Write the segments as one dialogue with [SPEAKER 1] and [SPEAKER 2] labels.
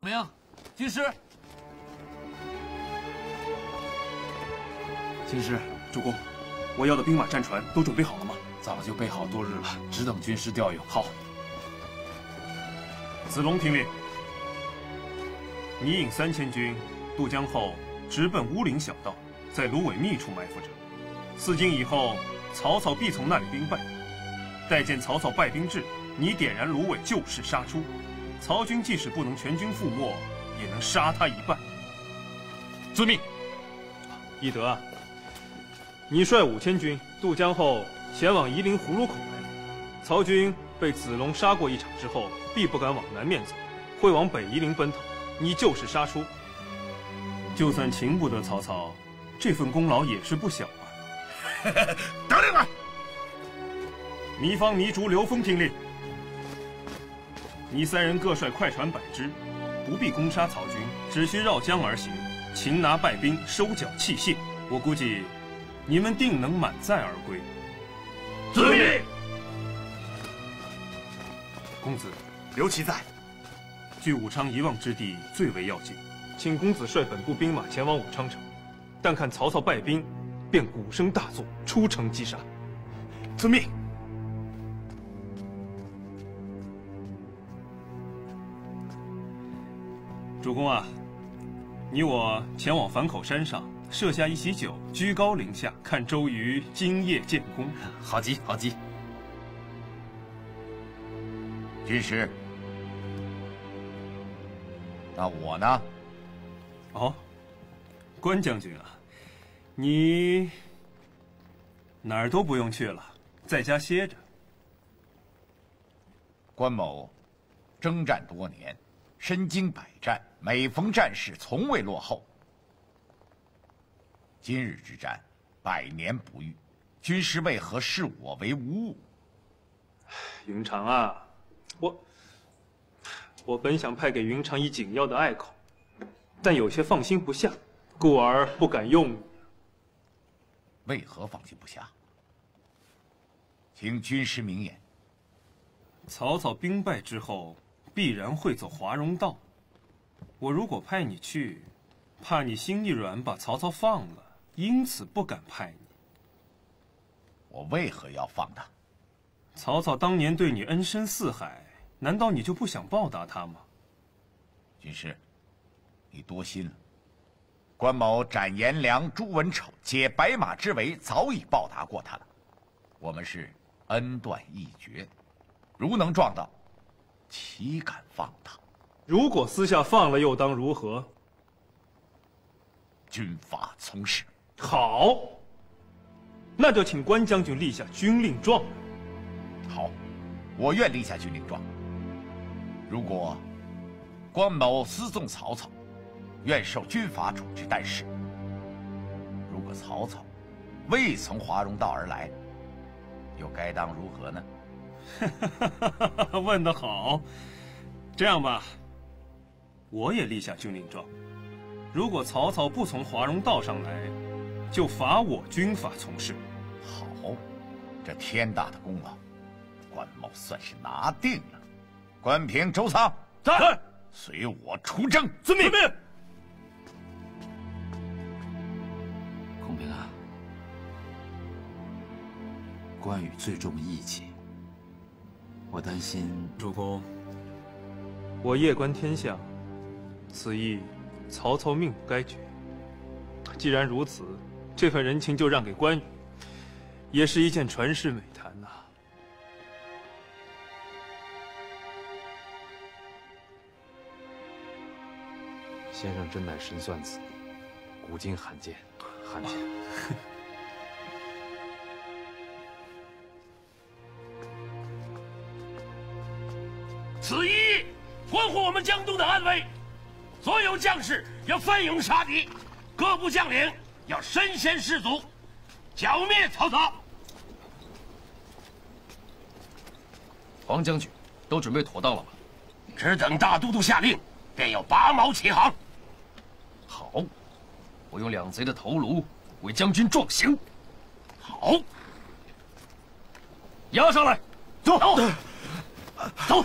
[SPEAKER 1] 怎么样，军师？
[SPEAKER 2] 军师，主公，我要的兵马战船都准备好了吗？
[SPEAKER 1] 早就备好多日了，只等军师调用。
[SPEAKER 2] 好。子龙听令，你引三千军渡江后，直奔乌林小道，在芦苇密处埋伏着。四更以后，曹操必从那里兵败。待见曹操败兵至，你点燃芦苇就势杀出。曹军即使不能全军覆没，也能杀他一半。
[SPEAKER 1] 遵命。
[SPEAKER 2] 翼德啊，你率五千军渡江后，前往夷陵葫芦口来。曹军被子龙杀过一场之后，必不敢往南面走，会往北夷陵奔逃。你就势杀出，就算擒不得曹操，这份功劳也是不小啊。
[SPEAKER 3] 得令了。
[SPEAKER 2] 糜芳、糜竺、刘封听令。你三人各率快船百只，不必攻杀曹军，只需绕江而行，擒拿败兵，收缴器械。我估计，你们定能满载而归。
[SPEAKER 3] 遵命。
[SPEAKER 2] 公子，
[SPEAKER 3] 刘琦在。
[SPEAKER 2] 距武昌一望之地最为要紧，请公子率本部兵马前往武昌城。但看曹操败兵，便鼓声大作，出城击杀。
[SPEAKER 3] 遵命。
[SPEAKER 2] 主公啊，你我前往樊口山上设下一席酒，居高临下看周瑜今夜建功。
[SPEAKER 1] 好极好极。
[SPEAKER 4] 军师，那我呢？
[SPEAKER 2] 哦，关将军啊，你哪儿都不用去了，在家歇着。
[SPEAKER 4] 关某征战多年，身经百战。每逢战事，从未落后。今日之战，百年不遇，军师为何视我为无物？
[SPEAKER 2] 云长啊，我我本想派给云长以紧要的隘口，但有些放心不下，故而不敢用。
[SPEAKER 4] 为何放心不下？请军师明言。
[SPEAKER 2] 曹操兵败之后，必然会走华容道。我如果派你去，怕你心一软把曹操放了，因此不敢派你。
[SPEAKER 4] 我为何要放他？
[SPEAKER 2] 曹操当年对你恩深似海，难道你就不想报答他吗？
[SPEAKER 4] 军师，你多心了。关某斩颜良、诛文丑、解白马之围，早已报答过他了。我们是恩断义绝，如能撞到，岂敢放他？
[SPEAKER 2] 如果私下放了，又当如何？
[SPEAKER 4] 军法从事。
[SPEAKER 2] 好，那就请关将军立下军令状。
[SPEAKER 4] 好，我愿立下军令状。如果关某私纵曹操，愿受军法处置。但是，如果曹操未从华容道而来，又该当如何呢？
[SPEAKER 2] 问得好。这样吧。我也立下军令状，如果曹操不从华容道上来，就罚我军法从事。
[SPEAKER 4] 好，这天大的功劳，关某算是拿定了。关平、周仓
[SPEAKER 3] 在，
[SPEAKER 4] 随我出征。
[SPEAKER 3] 遵命。
[SPEAKER 1] 孔关羽最重义气，我担心
[SPEAKER 2] 主公。我夜观天象。此役，曹操命不该绝。既然如此，这份人情就让给关羽，也是一件传世美谈呐。
[SPEAKER 1] 先生真乃神算子，古今罕见，罕见。
[SPEAKER 3] 江东的安危所有将士要奋勇杀敌各部将领要身先士卒剿灭曹操。
[SPEAKER 5] 黄将军都准备妥当了吧
[SPEAKER 3] 只等大都督下令便要拔毛起航。
[SPEAKER 5] 好我用两贼的头颅为将军壮行。
[SPEAKER 3] 好。
[SPEAKER 5] 押上来
[SPEAKER 3] 走。走。走。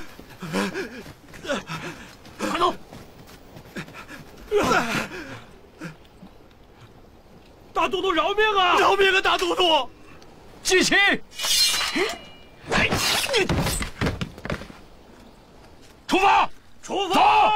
[SPEAKER 2] 大都督饶命啊！
[SPEAKER 3] 饶命啊大都督
[SPEAKER 5] 祭旗
[SPEAKER 3] 出发！
[SPEAKER 2] 出
[SPEAKER 3] 发！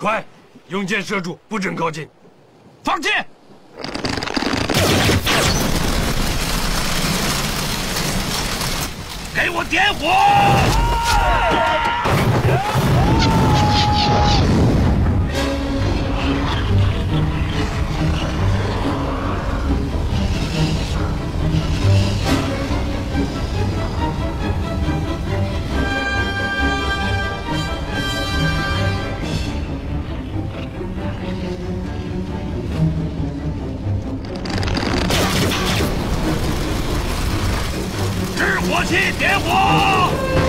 [SPEAKER 6] 快用箭射住不准靠近。
[SPEAKER 5] 放箭
[SPEAKER 3] 给我点火！火器点火！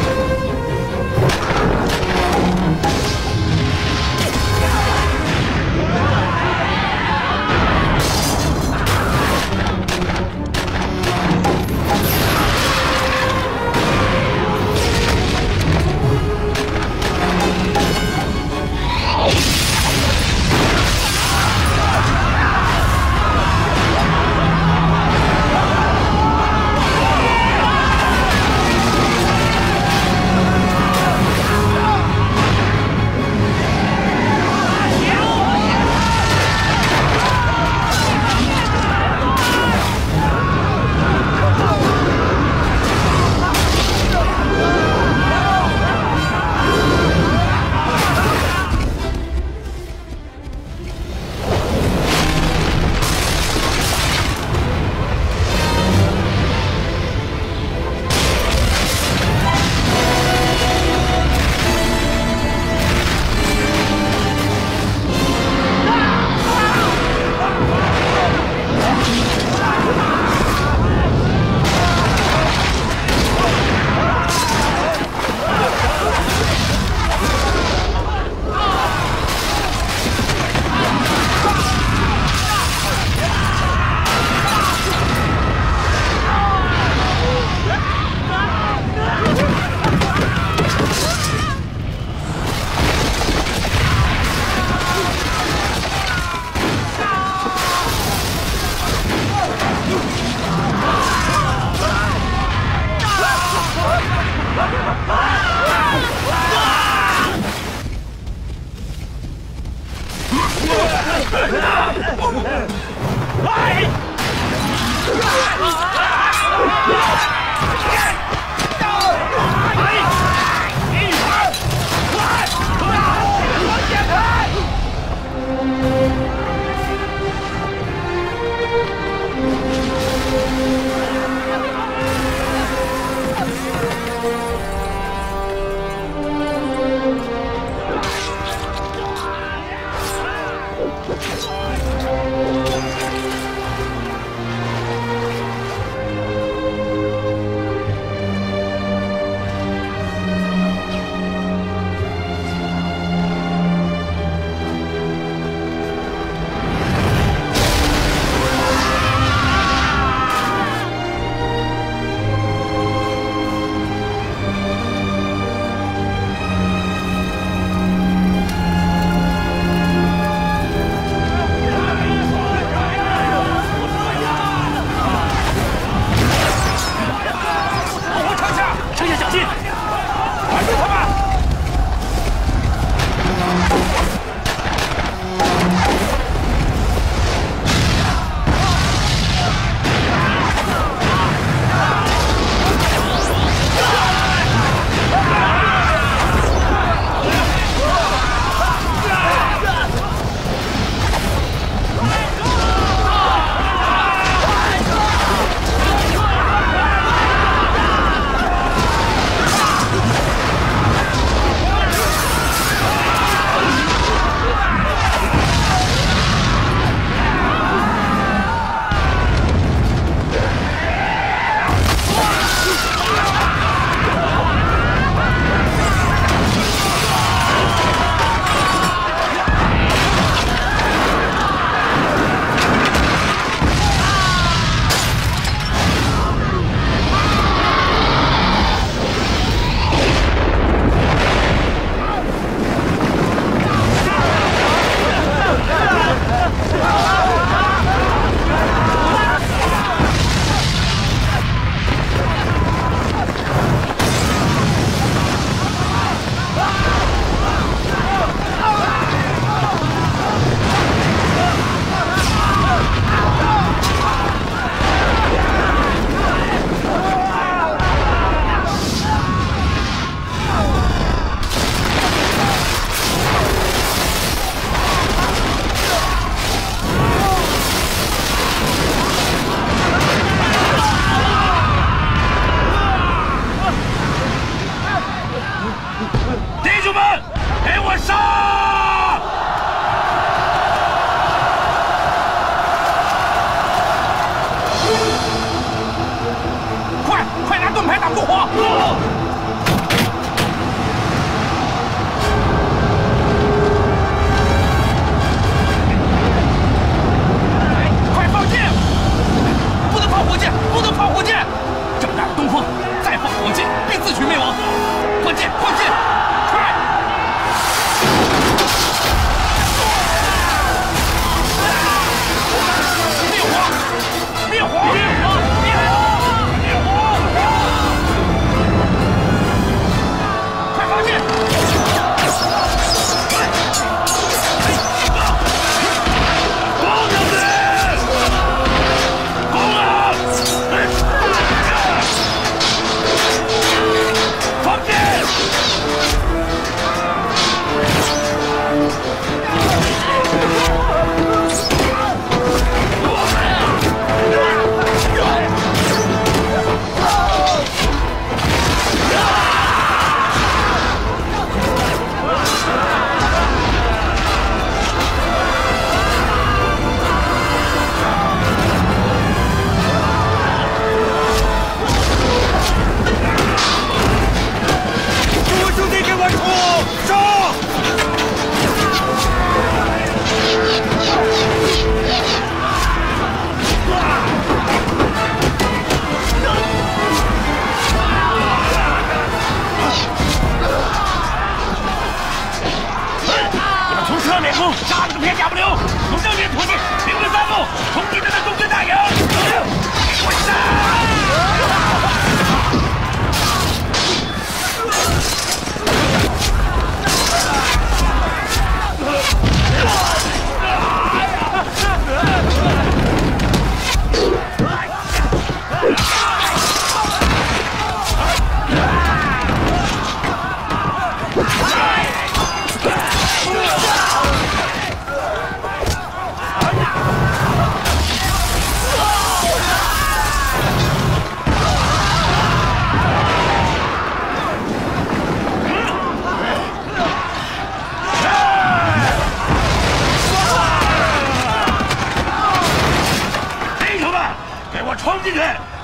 [SPEAKER 2] 冲进去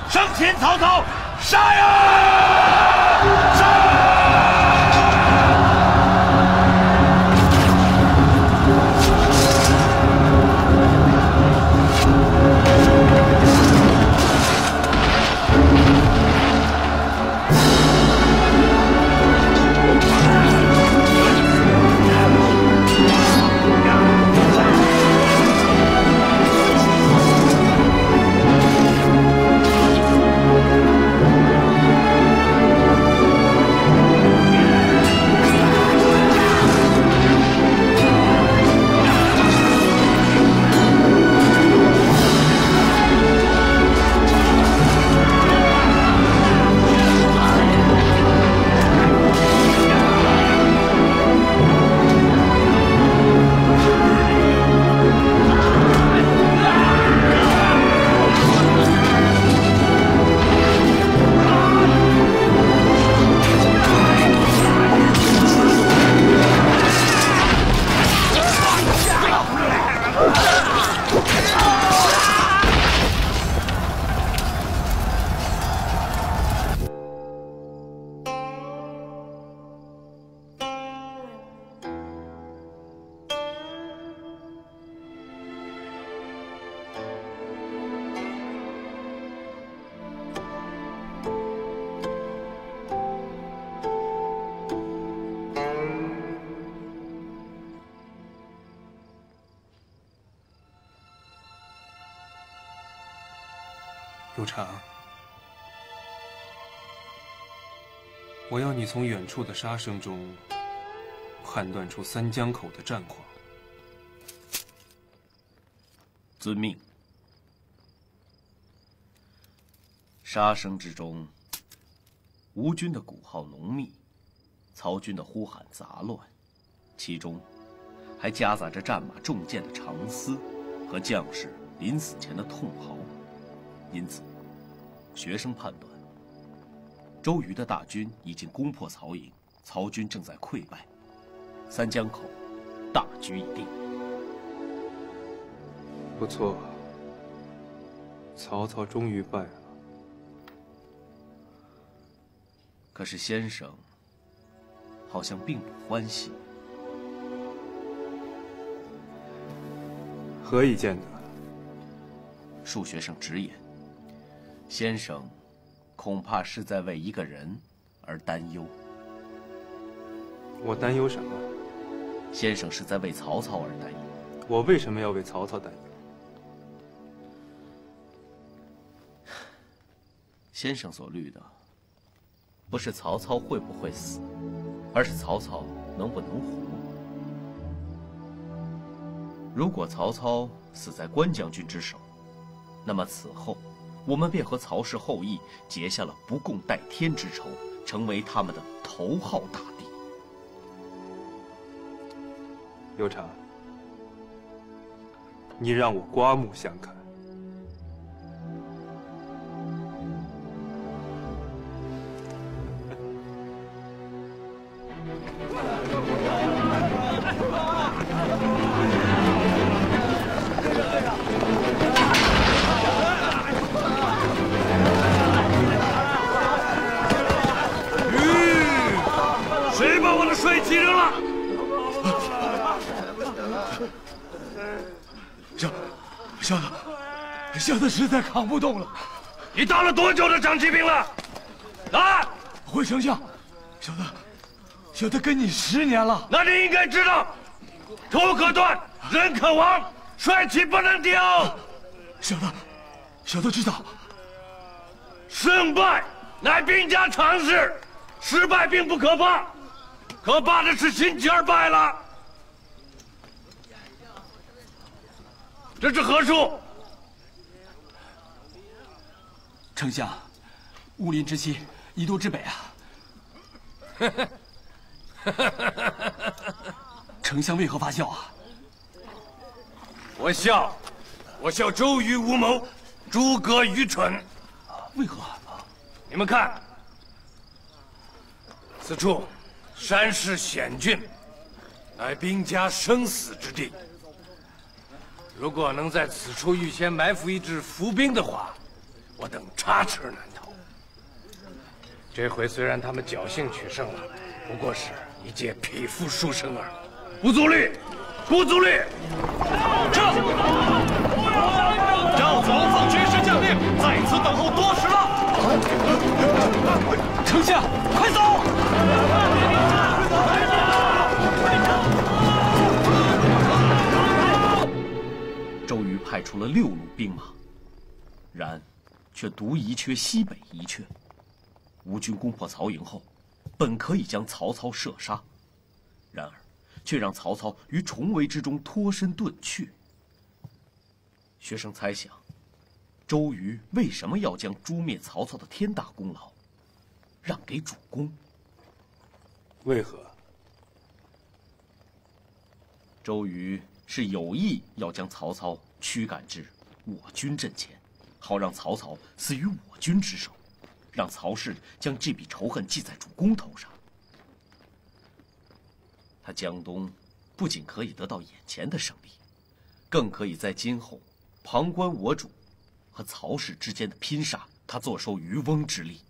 [SPEAKER 2] 生擒曹操杀呀常，我要你从远处的杀声中判断出三江口的战况。
[SPEAKER 7] 遵命。杀声之中，吴军的鼓号浓密，曹军的呼喊杂乱，其中还夹杂着战马中箭的长嘶和将士临死前的痛嚎，因此。学生判断，周瑜的大军已经攻破曹营，曹军正在溃败，三江口大局已定。
[SPEAKER 2] 不错，曹操终于败了。
[SPEAKER 7] 可是先生好像并不欢喜。
[SPEAKER 2] 何以见得？
[SPEAKER 7] 恕学生直言。先生，恐怕是在为一个人而担忧。
[SPEAKER 2] 我担忧什么？
[SPEAKER 7] 先生是在为曹操而担忧。
[SPEAKER 2] 我为什么要为曹操担忧？
[SPEAKER 7] 先生所虑的，不是曹操会不会死，而是曹操能不能活。如果曹操死在关将军之手，那么此后，我们便和曹氏后裔结下了不共戴天之仇，成为他们的头号大敌。
[SPEAKER 2] 刘禅，你让我刮目相看。
[SPEAKER 5] 在扛不动了。
[SPEAKER 6] 你当了多久的长骑兵了？来！
[SPEAKER 5] 回丞相，小的，小的跟你十年了。
[SPEAKER 6] 那你应该知道，头可断，人可亡，帅旗不能丢。
[SPEAKER 5] 小的，小的知道。
[SPEAKER 6] 胜败乃兵家常事，失败并不可怕，可怕的是心气儿败了。这是何处？
[SPEAKER 5] 丞相，乌林之西，宜都之北啊。丞相为何发笑啊？
[SPEAKER 6] 我笑，我笑周瑜无谋，诸葛愚蠢。
[SPEAKER 5] 为何？
[SPEAKER 6] 你们看，此处山势险峻，乃兵家生死之地。如果能在此处预先埋伏一支伏兵的话，我等插翅难逃。这回虽然他们侥幸取胜了，不过是一介匹夫书生耳，不足虑，不足虑。
[SPEAKER 5] 撤！赵子龙奉军师将令，在此等候多时了。丞相，快走！
[SPEAKER 7] 周瑜派出了六路兵马，然却独遗缺西北一阙。吴军攻破曹营后，本可以将曹操射杀，然而却让曹操于重围之中脱身遁去。学生猜想，周瑜为什么要将诛灭曹操的天大功劳让给主公？
[SPEAKER 2] 为何？
[SPEAKER 7] 周瑜是有意要将曹操驱赶至我军阵前，好让曹操死于我军之手，让曹氏将这笔仇恨记在主公头上。他江东不仅可以得到眼前的胜利，更可以在今后旁观我主和曹氏之间的拼杀，他坐收渔翁之利。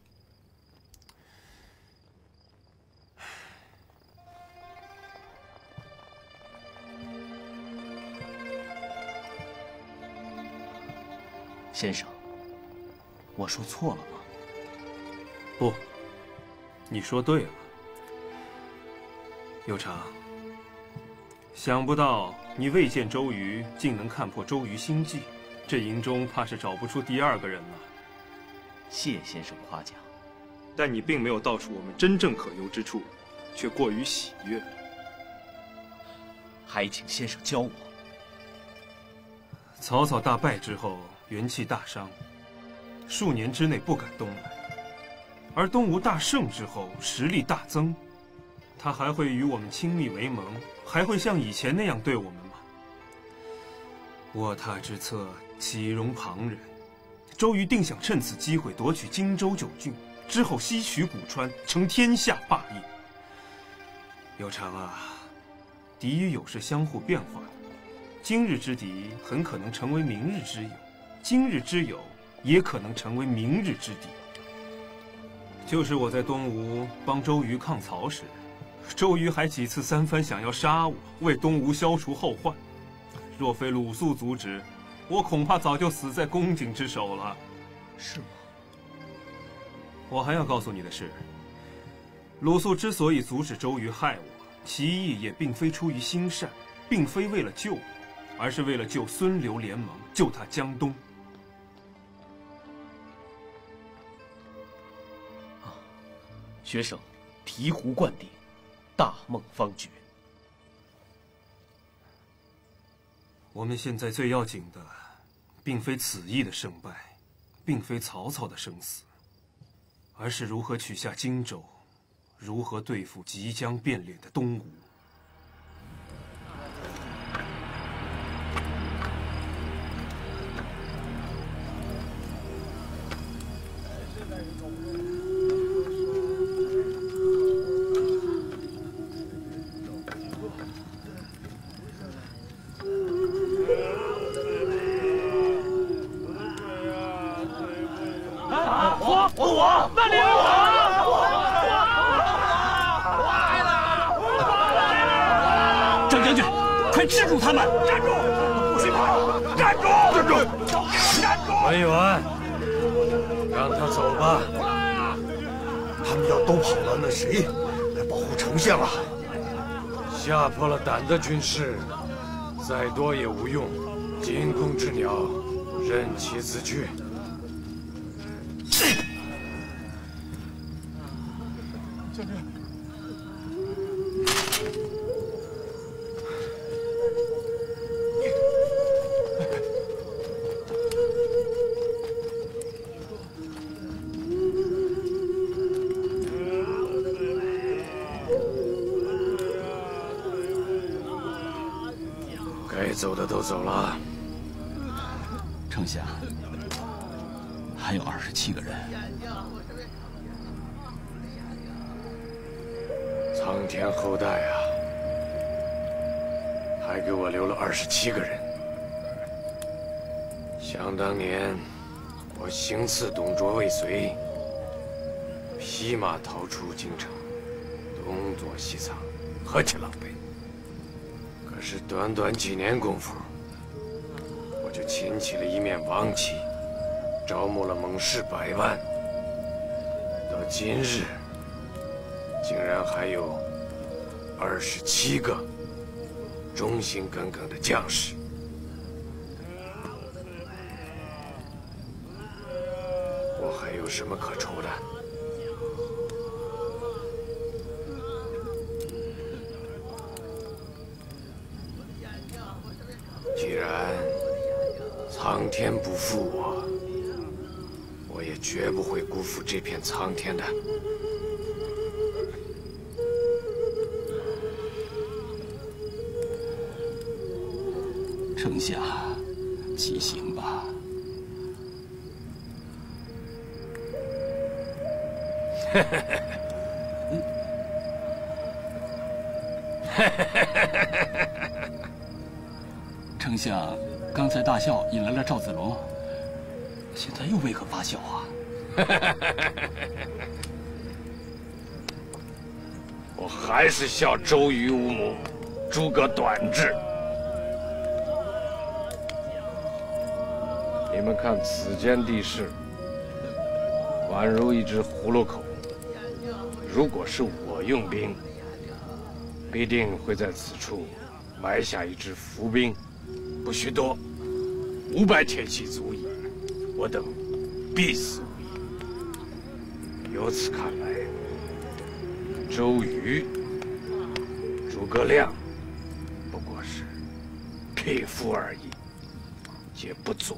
[SPEAKER 7] 先生，我说错了吗？
[SPEAKER 2] 不，你说对了。有常，想不到你未见周瑜，竟能看破周瑜心计，这营中怕是找不出第二个人了。
[SPEAKER 7] 谢先生夸奖，
[SPEAKER 2] 但你并没有道出我们真正可忧之处，却过于喜悦。
[SPEAKER 7] 还请先生教我。
[SPEAKER 2] 曹操大败之后，元气大伤，数年之内不敢东来；而东吴大胜之后，实力大增，他还会与我们亲密为盟，还会像以前那样对我们吗？卧榻之侧，岂容旁人？周瑜定想趁此机会夺取荆州九郡，之后西取古川，成天下霸业。有常啊，敌与友是相互变化的。今日之敌很可能成为明日之友，今日之友也可能成为明日之敌。就是我在东吴帮周瑜抗曹时，周瑜还几次三番想要杀我，为东吴消除后患。若非鲁肃阻止，我恐怕早就死在公瑾之手了。
[SPEAKER 7] 是吗？
[SPEAKER 2] 我还要告诉你的是，鲁肃之所以阻止周瑜害我，其意也并非出于心善，并非为了救我。而是为了救孙刘联盟，救他江东。
[SPEAKER 7] 学生醍醐灌顶，大梦方觉。
[SPEAKER 2] 我们现在最要紧的，并非此役的胜败，并非曹操的生死，而是如何取下荆州，如何对付即将变脸的东吴。
[SPEAKER 6] 的军士，再多也无用。惊弓之鸟，任其自去。走的都走了，
[SPEAKER 5] 丞相，还有二十七个人。
[SPEAKER 6] 苍天厚待啊，还给我留了二十七个人。想当年，我行刺董卓未遂，披马逃出京城，东躲西藏，何其狼狈！可是短短几年功夫，我就擎起了一面王旗，招募了猛士百万。到今日，竟然还有二十七个忠心耿耿的将士。我还有什么可愁的？这片苍天的。
[SPEAKER 5] 丞相，起行吧。丞相，刚才大笑引来了赵子龙，现在又为何发笑？
[SPEAKER 6] 我还是笑周瑜无谋，诸葛短智。你们看此间地势，宛如一只葫芦口。如果是我用兵，必定会在此处埋下一支伏兵，不许多，五百铁骑足矣。我等必死。如此看来，周瑜、诸葛亮不过是匹夫而已，皆不
[SPEAKER 5] 足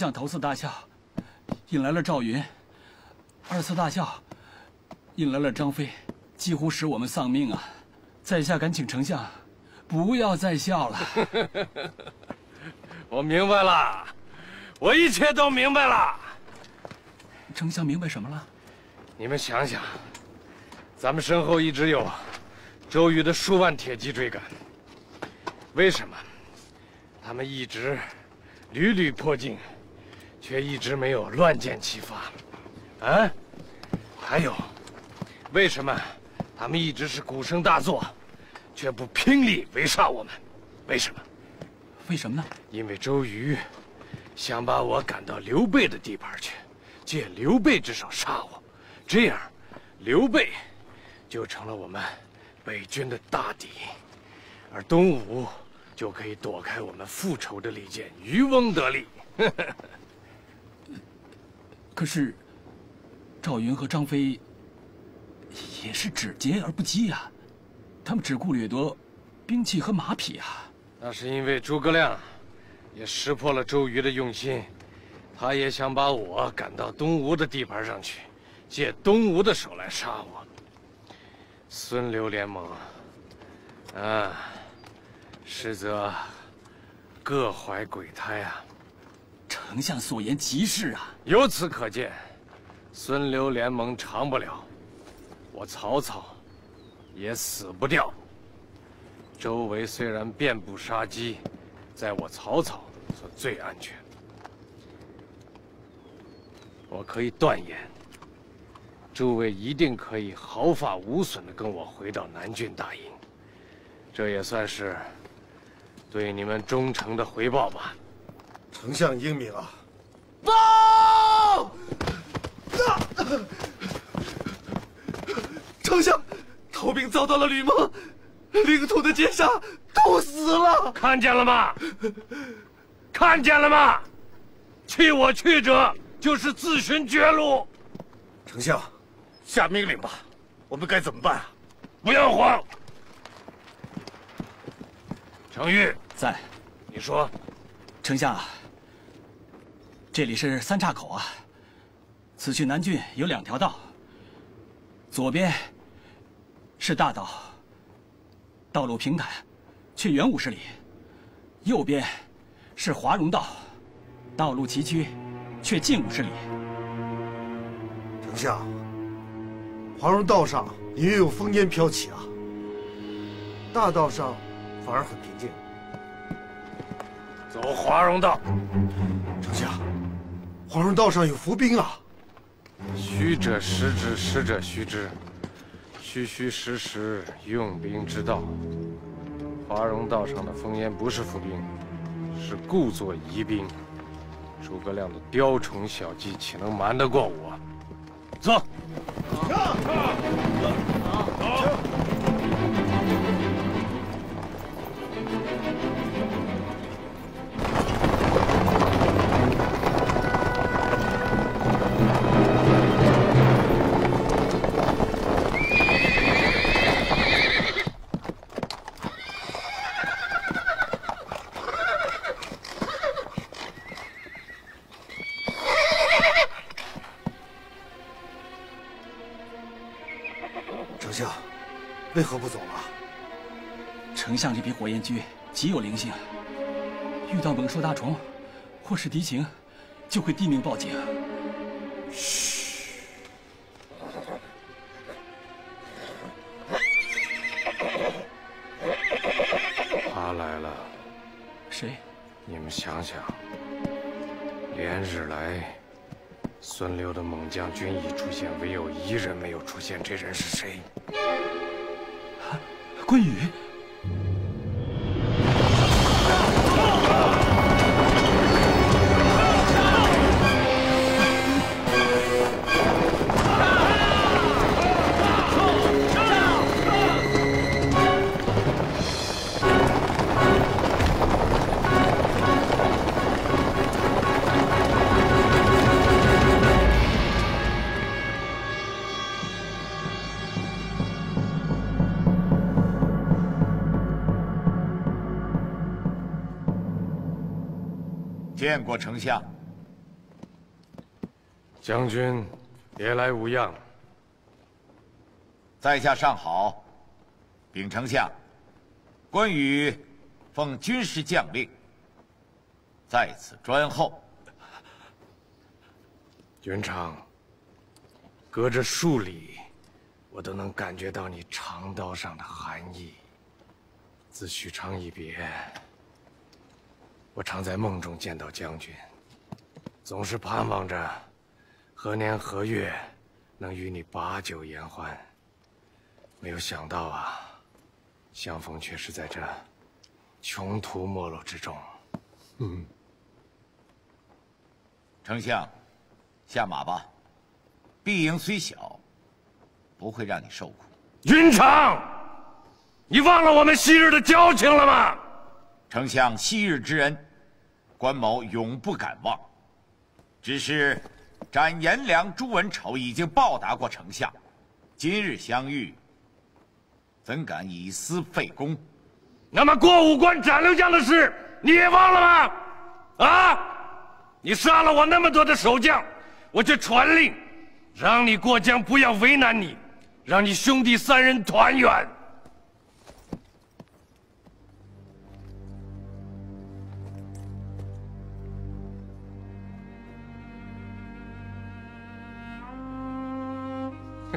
[SPEAKER 5] 丞相头次大笑，引来了赵云；二次大笑，引来了张飞，几乎使我们丧命啊！在下敢请丞相不要再笑了。
[SPEAKER 6] 我明白了，我一切都明白了。
[SPEAKER 5] 丞相明白什么了？
[SPEAKER 6] 你们想想，咱们身后一直有周瑜的数万铁骑追赶，为什么他们一直屡屡破境，却一直没有乱箭齐发？啊？还有，为什么他们一直是鼓声大作，却不拼力围杀我们？为什么？
[SPEAKER 5] 为什么呢？
[SPEAKER 6] 因为周瑜想把我赶到刘备的地盘去，借刘备之手杀我，这样刘备就成了我们北军的大敌，而东吴就可以躲开我们复仇的利剑，渔翁得利。
[SPEAKER 5] 可是赵云和张飞也是只劫而不击呀，他们只顾掠夺兵器和马匹啊。
[SPEAKER 6] 那是因为诸葛亮也识破了周瑜的用心，他也想把我赶到东吴的地盘上去，借东吴的手来杀我。孙刘联盟，啊，实则各怀鬼胎啊！
[SPEAKER 5] 丞相所言极是啊！
[SPEAKER 6] 由此可见，孙刘联盟长不了，我曹操也死不掉。周围虽然遍布杀机，在我曹操所最安全。我可以断言，诸位一定可以毫发无损的跟我回到南郡大营，这也算是对你们忠诚的回报吧。
[SPEAKER 8] 丞相英明啊！
[SPEAKER 9] 报！丞相，逃兵遭到了吕蒙。领土的奸杀都死了，
[SPEAKER 6] 看见了吗？看见了吗？弃我去者，就是自寻绝路。
[SPEAKER 8] 丞相，下命令吧，我们该怎么办啊？
[SPEAKER 6] 不要慌。程昱
[SPEAKER 5] 在，
[SPEAKER 6] 你说，
[SPEAKER 5] 丞相，这里是三岔口啊。此去南郡有两条道，左边是大道。道路平坦，却远五十里；右边是华容道，道路崎岖，却近五十里。
[SPEAKER 8] 丞相，华容道上隐约有烽烟飘起啊，大道上反而很平静。
[SPEAKER 6] 走华容道。
[SPEAKER 8] 丞相，华容道上有伏兵啊。
[SPEAKER 6] 虚者实之，实者虚之。虚虚实实用兵之道，华容道上的烽烟不是伏兵，是故作疑兵。诸葛亮的雕虫小技岂能瞒得过我？走。
[SPEAKER 8] 何不走了？
[SPEAKER 5] 丞相这批火焰驹极有灵性，遇到猛兽大虫或是敌情，就会地命报警。
[SPEAKER 6] 嘘，他来了。
[SPEAKER 5] 谁？
[SPEAKER 6] 你们想想，连日来，孙刘的猛将军已出现，唯有一人没有出现，这人是谁？
[SPEAKER 4] 见过丞相。
[SPEAKER 6] 将军，别来无恙。
[SPEAKER 4] 在下尚好，禀丞相，关羽奉军师将令，在此专候。
[SPEAKER 10] 云长，隔着数里，我都能感觉到你长刀上的寒意。自许昌一别，我常在梦中见到将军，总是盼望着何年何月能与你把酒言欢。没有想到啊，相逢却是在这穷途末路之中。嗯，
[SPEAKER 4] 丞相。下马吧，碧营虽小，不会让你受苦。
[SPEAKER 6] 云长，你忘了我们昔日的交情了吗？
[SPEAKER 4] 丞相昔日之恩，关某永不敢忘。只是斩颜良、诛文丑已经报答过丞相，今日相遇，怎敢以私废公？
[SPEAKER 6] 那么过五关斩六将的事，你也忘了吗？啊！你杀了我那么多的守将！我却传令，让你过江，不要为难你，让你兄弟三人团圆。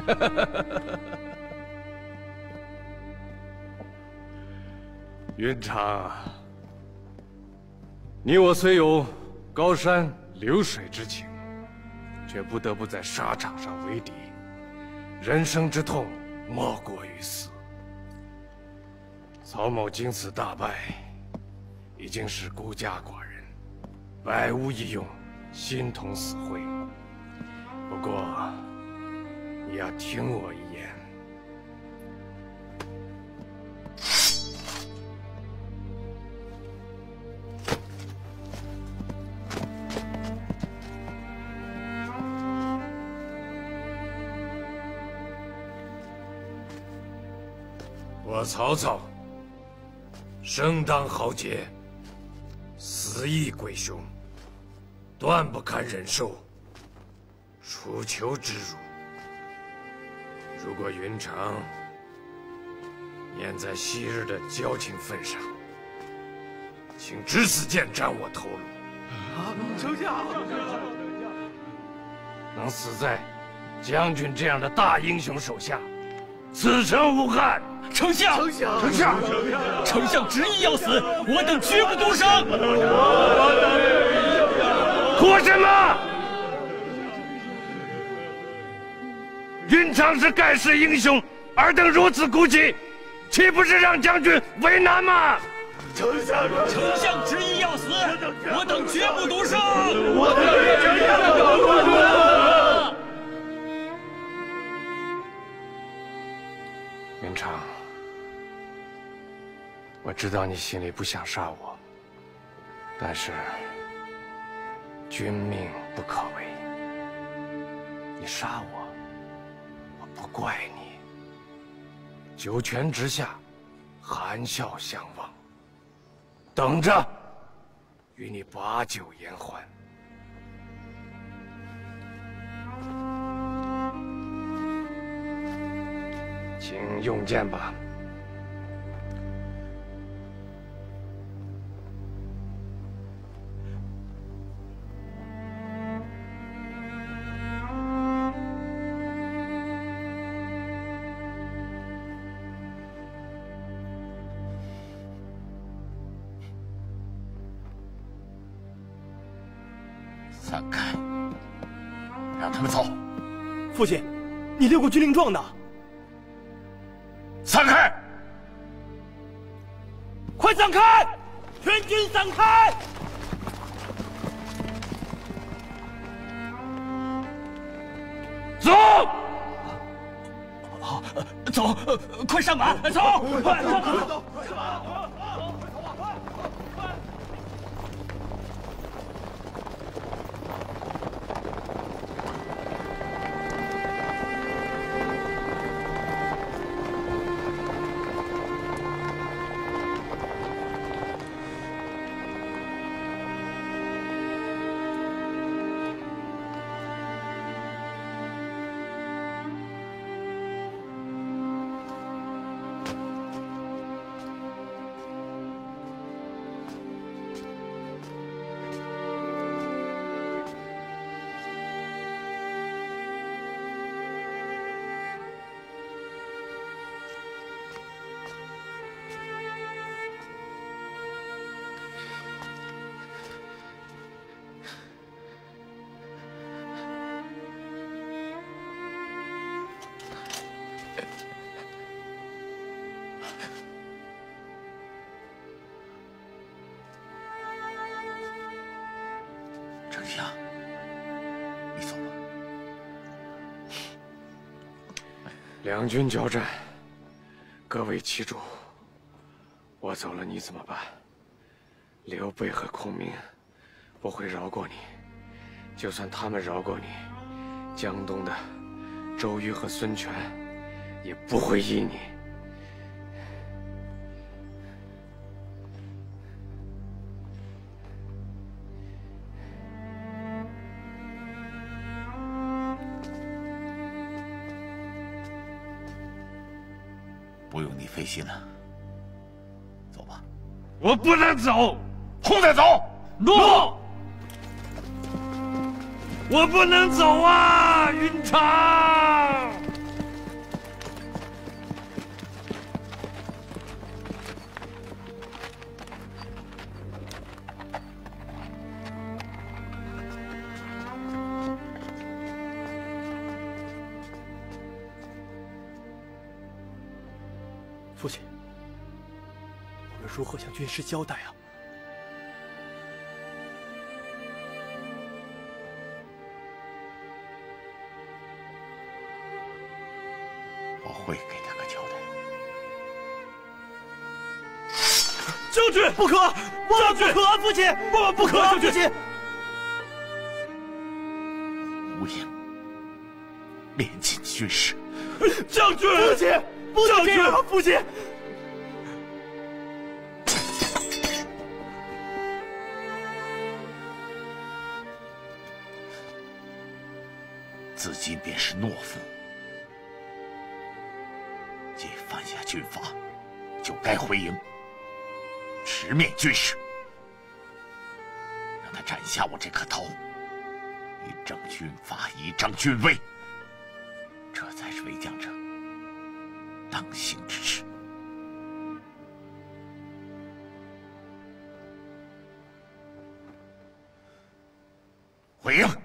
[SPEAKER 6] 云长，你我虽有高山流水之情。却不得不在沙场上为敌，人生之痛莫过于此。曹某经此大败，已经是孤家寡人，百无一用，心同死灰。不过，你要听我一言。我曹操生当豪杰，死亦鬼雄，断不堪忍受楚囚之辱。如果云长念在昔日的交情份上，请执此剑斩我头颅。啊，丞相！能死在将军这样的大英雄手下，此生无憾。
[SPEAKER 5] 丞相，
[SPEAKER 6] 丞相，丞相，
[SPEAKER 5] 丞相执意要死，我等绝不动声。
[SPEAKER 6] 哭什么？云长是盖世英雄，尔等如此孤寂，岂不是让将军为难吗？
[SPEAKER 5] 丞相，丞相执意要死，我等绝不独生。
[SPEAKER 6] 我等云长。我知道你心里不想杀我，但是君命不可违。你杀我，我不怪你。九泉之下，含笑相望，等着与你把酒言欢。请用剑吧。
[SPEAKER 5] 父亲，你列过军令状呢？
[SPEAKER 6] 散开！
[SPEAKER 5] 快散开！全军散开！
[SPEAKER 6] 走！
[SPEAKER 5] 好，走！快上马！走！快上马！走！
[SPEAKER 6] 两军交战，各为其主。我走了，你怎么办？刘备和孔明不会饶过你，就算他们饶过你，江东的周瑜和孙权也不会依你。
[SPEAKER 11] 不用你费心了，走吧。
[SPEAKER 3] 我不能走，
[SPEAKER 11] 轰得走，
[SPEAKER 3] 诺。我不能走啊，云长。
[SPEAKER 9] 父亲，我们如何向军师交代啊？
[SPEAKER 11] 我会给他个交代。
[SPEAKER 9] 将军，不可！将军，不可！父亲，万万，不可！父亲，
[SPEAKER 11] 无影，练尽军师。
[SPEAKER 9] 将军，父亲，父亲。
[SPEAKER 11] 自己便是懦夫，既犯下军法，就该回营，直面军师，让他斩下我这颗头，以正军法，以彰军威，回营。